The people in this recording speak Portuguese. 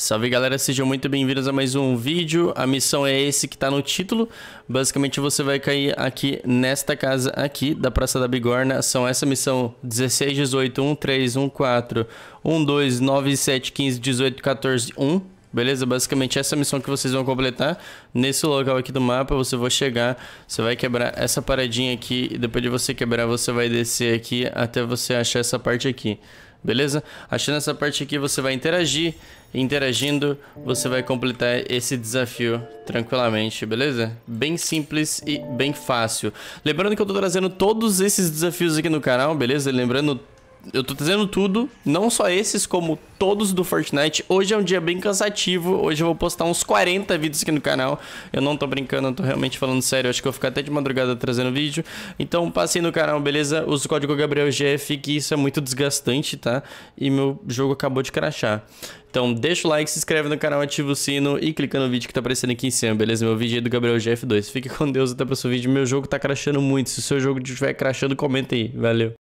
Salve galera, sejam muito bem-vindos a mais um vídeo. A missão é esse que está no título. Basicamente você vai cair aqui nesta casa aqui da Praça da Bigorna. São essa missão 16, 18, 1, 3, 1, 4, 1, 2, 9, 7, 15, 18, 14, 1. Beleza? Basicamente essa missão que vocês vão completar. Nesse local aqui do mapa você vai chegar, você vai quebrar essa paradinha aqui e depois de você quebrar você vai descer aqui até você achar essa parte aqui beleza? Achando essa parte aqui, você vai interagir. Interagindo, você vai completar esse desafio tranquilamente, beleza? Bem simples e bem fácil. Lembrando que eu tô trazendo todos esses desafios aqui no canal, beleza? Lembrando eu tô trazendo tudo, não só esses, como todos do Fortnite. Hoje é um dia bem cansativo, hoje eu vou postar uns 40 vídeos aqui no canal. Eu não tô brincando, eu tô realmente falando sério, acho que eu vou ficar até de madrugada trazendo vídeo. Então passei no canal, beleza? Usa o código GabrielGF, que isso é muito desgastante, tá? E meu jogo acabou de crashar. Então deixa o like, se inscreve no canal, ativa o sino e clica no vídeo que tá aparecendo aqui em cima, beleza? Meu vídeo é do Gabriel GF2. Fique com Deus até o próximo vídeo. Meu jogo tá crashando muito. Se o seu jogo estiver crashando, comenta aí. Valeu.